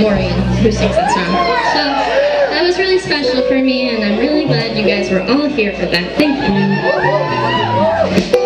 Maureen, who sings that song. So that was really special for me, and I'm really glad you guys were all here for that. Thank I'm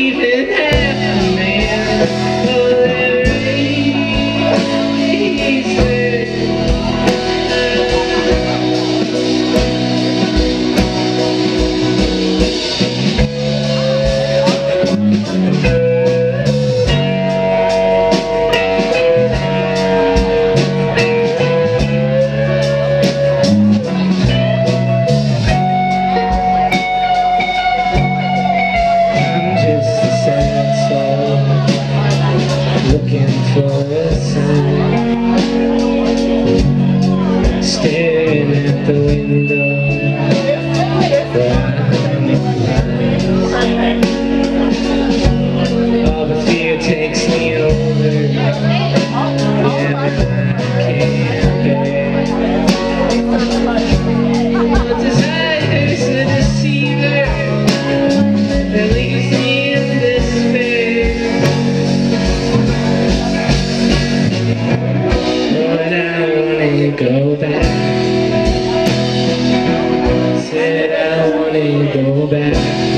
not Go back